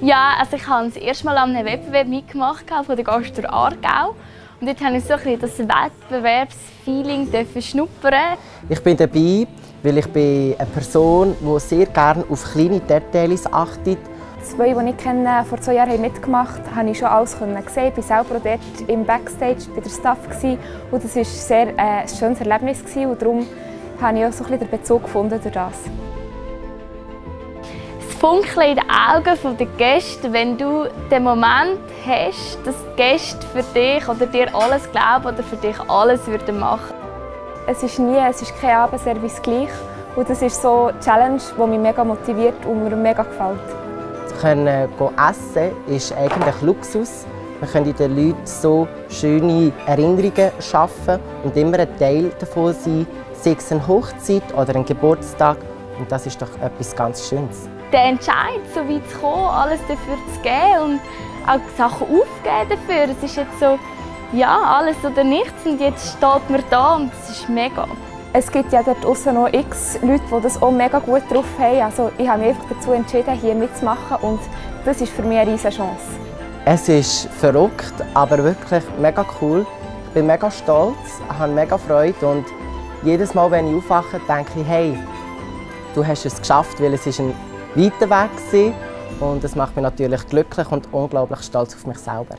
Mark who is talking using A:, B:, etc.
A: Ja, also ich habe das erste Mal an einem Wettbewerb mitgemacht von der Gastur Aargau. Und dort habe ich so das Wettbewerbsfeeling schnuppern.
B: Ich bin dabei, weil ich bin eine Person, bin, die sehr gerne auf kleine Details achtet.
C: Zwei, die ich kenne, vor zwei Jahren mitgemacht haben, habe ich schon alles sehen. Ich war selber dort im Backstage bei der Staff und das war ein sehr äh, schönes Erlebnis und darum habe ich auch so ein bisschen den Bezug gefunden durch das.
A: Das Funkeln in den Augen der Gäste, wenn du den Moment hast, dass die Gäste für dich oder dir alles glauben oder für dich alles würden machen.
C: Es ist nie, es ist kein Abendservice gleich und das ist so eine Challenge, die mich mega motiviert und mir mega gefällt.
B: Können essen ist eigentlich Luxus. Wir können den Leuten so schöne Erinnerungen schaffen und immer ein Teil davon sein, sei es eine Hochzeit oder ein Geburtstag. Und das ist doch etwas ganz Schönes.
A: Der Entscheid, so weit zu kommen, alles dafür zu geben und auch Sachen aufgeben dafür. Es ist jetzt so, ja, alles oder nichts und jetzt steht man da und es ist mega.
C: Es gibt ja dort draußen noch x Leute, die das auch mega gut drauf haben. Also ich habe mich einfach dazu entschieden, hier mitzumachen und das ist für mich eine riesige Chance.
B: Es ist verrückt, aber wirklich mega cool. Ich bin mega stolz, habe mega Freude und jedes Mal, wenn ich aufwache, denke ich, hey, du hast es geschafft, weil es ist ein weiter Weg war. Und das macht mich natürlich glücklich und unglaublich stolz auf mich selber.